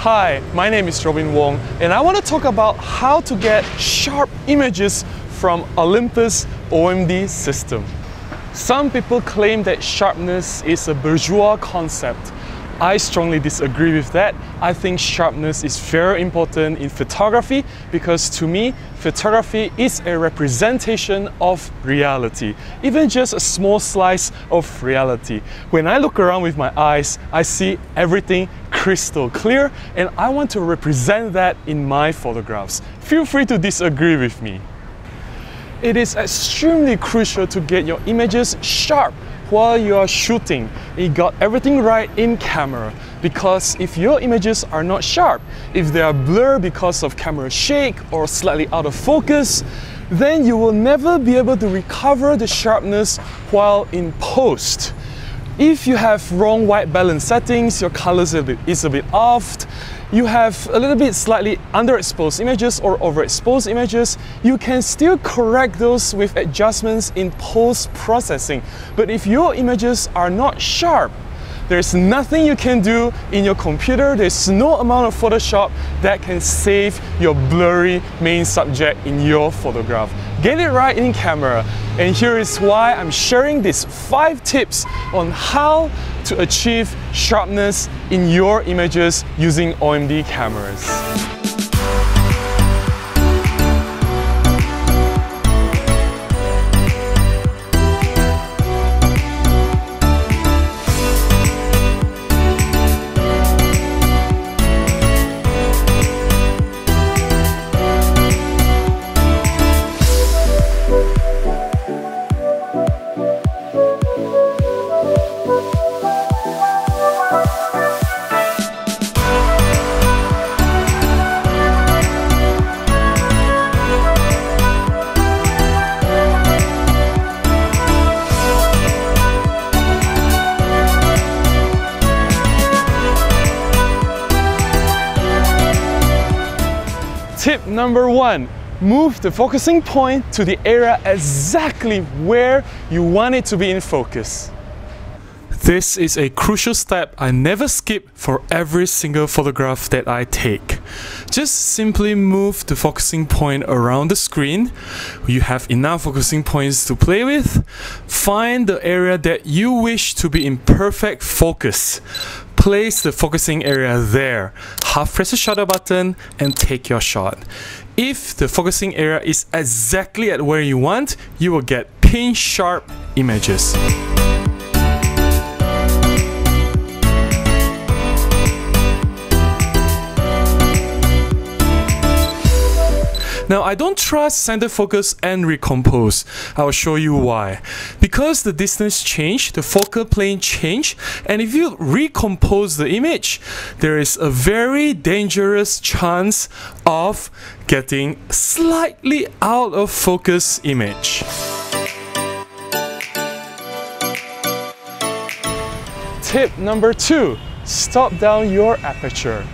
Hi, my name is Robin Wong, and I want to talk about how to get sharp images from Olympus OMD system. Some people claim that sharpness is a bourgeois concept. I strongly disagree with that. I think sharpness is very important in photography because to me, photography is a representation of reality, even just a small slice of reality. When I look around with my eyes, I see everything crystal clear and I want to represent that in my photographs. Feel free to disagree with me. It is extremely crucial to get your images sharp while you are shooting. You got everything right in camera because if your images are not sharp, if they are blurred because of camera shake or slightly out of focus, then you will never be able to recover the sharpness while in post. If you have wrong white balance settings, your colors is a bit, is a bit off, you have a little bit slightly underexposed images or overexposed images, you can still correct those with adjustments in post-processing. But if your images are not sharp, there's nothing you can do in your computer, there's no amount of Photoshop that can save your blurry main subject in your photograph. Get it right in camera. And here is why I'm sharing these five tips on how to achieve sharpness in your images using OMD cameras. Tip number one, move the focusing point to the area exactly where you want it to be in focus. This is a crucial step I never skip for every single photograph that I take. Just simply move the focusing point around the screen. You have enough focusing points to play with. Find the area that you wish to be in perfect focus place the focusing area there. Half press the shutter button and take your shot. If the focusing area is exactly at where you want, you will get pin sharp images. Now I don't trust center focus and recompose. I will show you why. Because the distance changed, the focal plane changed, and if you recompose the image, there is a very dangerous chance of getting slightly out of focus image. Tip number two, stop down your aperture.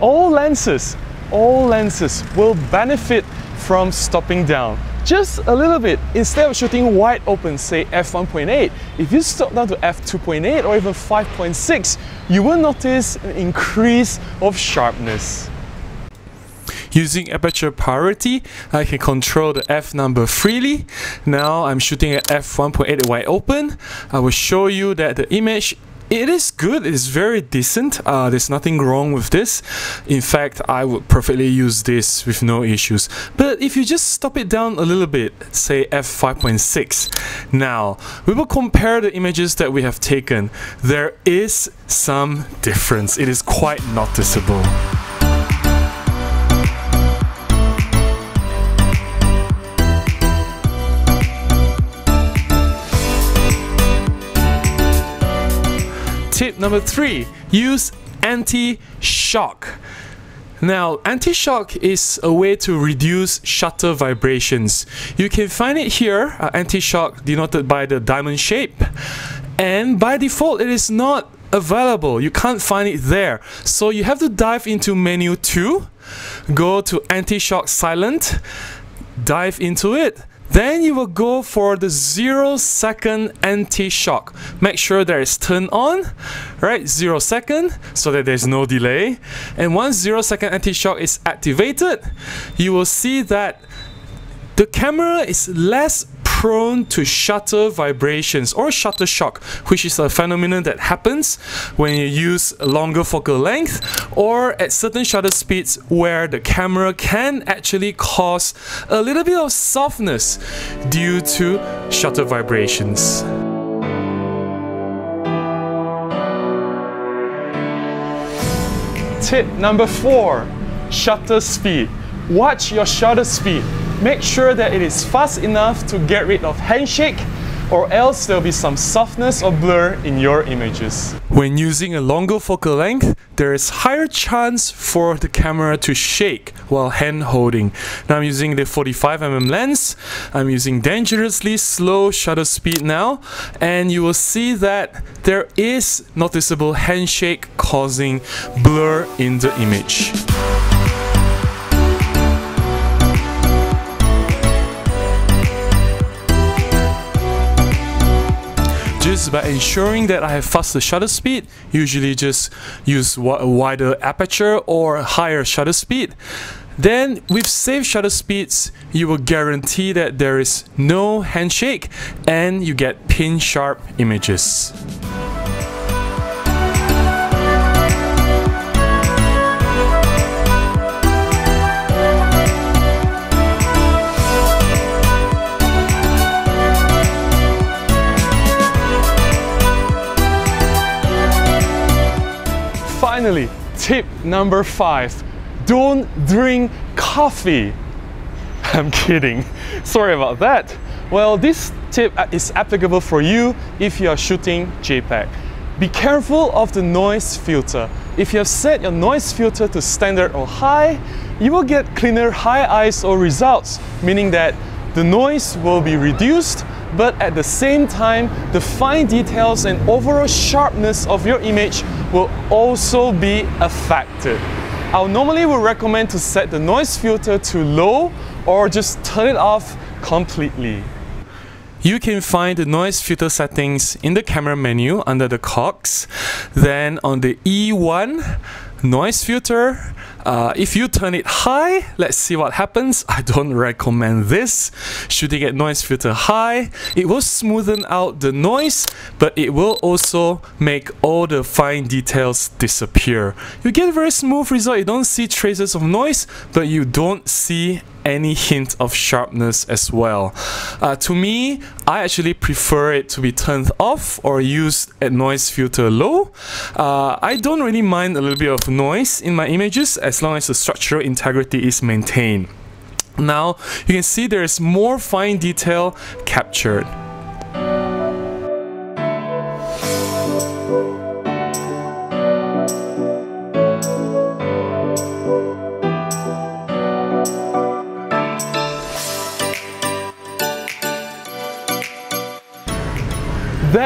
All lenses all lenses will benefit from stopping down just a little bit. Instead of shooting wide open, say f1.8, if you stop down to f2.8 or even 5.6, you will notice an increase of sharpness. Using aperture priority, I can control the f number freely. Now I'm shooting at f1.8 wide open. I will show you that the image it is good, it is very decent. Uh, there's nothing wrong with this. In fact, I would perfectly use this with no issues. But if you just stop it down a little bit, say f5.6, now we will compare the images that we have taken. There is some difference. It is quite noticeable. Tip number three, use anti-shock. Now, anti-shock is a way to reduce shutter vibrations. You can find it here, uh, anti-shock denoted by the diamond shape. And by default, it is not available. You can't find it there. So you have to dive into menu 2, go to anti-shock silent, dive into it, Then you will go for the zero second anti-shock. Make sure that it's turned on, right? Zero second, so that there's no delay. And once zero second anti-shock is activated, you will see that the camera is less prone to shutter vibrations or shutter shock, which is a phenomenon that happens when you use longer focal length or at certain shutter speeds where the camera can actually cause a little bit of softness due to shutter vibrations. Tip number four, shutter speed. Watch your shutter speed. Make sure that it is fast enough to get rid of handshake or else there'll be some softness or blur in your images. When using a longer focal length, there is higher chance for the camera to shake while hand holding. Now I'm using the 45mm lens, I'm using dangerously slow shutter speed now, and you will see that there is noticeable handshake causing blur in the image. By ensuring that I have faster shutter speed, usually just use wider aperture or higher shutter speed. Then with safe shutter speeds, you will guarantee that there is no handshake and you get pin sharp images. Finally, tip number five, don't drink coffee. I'm kidding, sorry about that. Well, this tip uh, is applicable for you if you are shooting JPEG. Be careful of the noise filter. If you have set your noise filter to standard or high, you will get cleaner high ISO results, meaning that the noise will be reduced but at the same time, the fine details and overall sharpness of your image will also be affected. I normally would recommend to set the noise filter to low or just turn it off completely. You can find the noise filter settings in the camera menu under the cogs. Then on the E1 noise filter, uh, if you turn it high, let's see what happens. I don't recommend this. Shooting at noise filter high, it will smoothen out the noise, but it will also make all the fine details disappear. You get a very smooth result. You don't see traces of noise, but you don't see any hint of sharpness as well. Uh, to me, I actually prefer it to be turned off or used at noise filter low. Uh, I don't really mind a little bit of noise in my images as long as the structural integrity is maintained. Now, you can see there is more fine detail captured.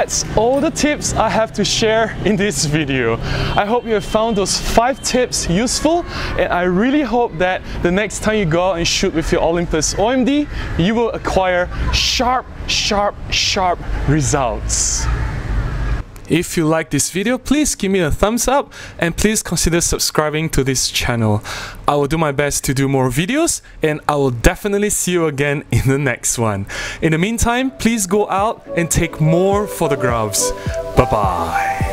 That's all the tips I have to share in this video. I hope you have found those five tips useful and I really hope that the next time you go out and shoot with your Olympus OMD, you will acquire sharp, sharp, sharp results. If you like this video, please give me a thumbs up and please consider subscribing to this channel. I will do my best to do more videos and I will definitely see you again in the next one. In the meantime, please go out and take more photographs. Bye bye.